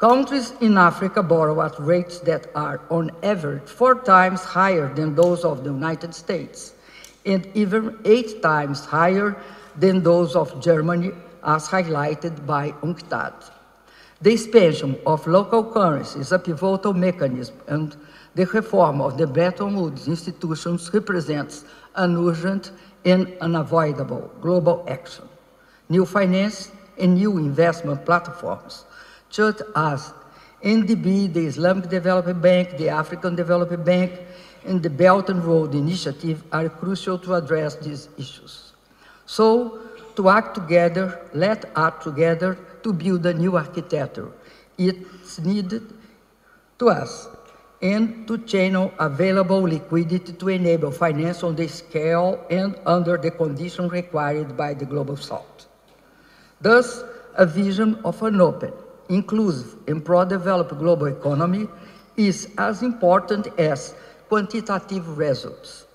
Countries in Africa borrow at rates that are, on average, four times higher than those of the United States, and even eight times higher than those of Germany, as highlighted by UNCTAD. The expansion of local currencies, a pivotal mechanism, and the reform of the Bretton Woods institutions represents an urgent and unavoidable global action. New finance and new investment platforms, such as NDB, the Islamic Development Bank, the African Development Bank, and the Belt and Road Initiative are crucial to address these issues. So, to act together, let us act together to build a new architecture. It's needed to us and to channel available liquidity to enable finance on the scale and under the conditions required by the Global South. Thus, a vision of an open, inclusive, and pro-developed global economy is as important as quantitative results.